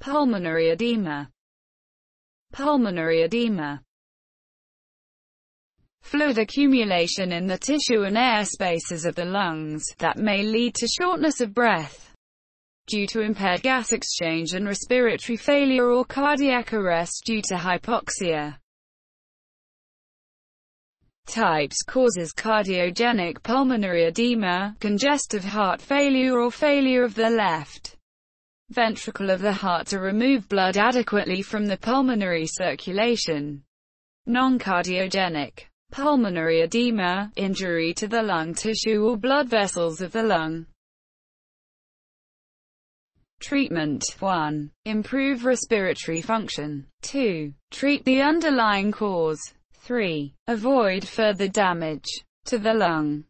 pulmonary edema, pulmonary edema, fluid accumulation in the tissue and air spaces of the lungs, that may lead to shortness of breath. Due to impaired gas exchange and respiratory failure or cardiac arrest due to hypoxia. Types causes cardiogenic pulmonary edema, congestive heart failure or failure of the left ventricle of the heart to remove blood adequately from the pulmonary circulation. Non-cardiogenic pulmonary edema, injury to the lung tissue or blood vessels of the lung. Treatment 1. Improve respiratory function. 2. Treat the underlying cause. 3. Avoid further damage to the lung.